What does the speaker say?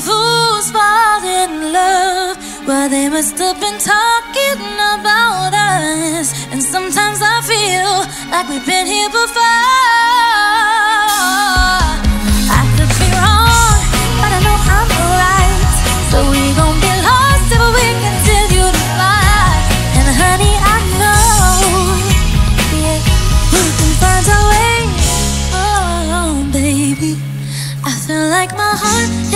Fools fall in love. Well, they must have been talking about us. And sometimes I feel like we've been here before. I could be wrong, but I know I'm right. So we gon' be lost if we continue to fight. And honey, I know, yeah, we can find our way. Oh, baby, I feel like my heart is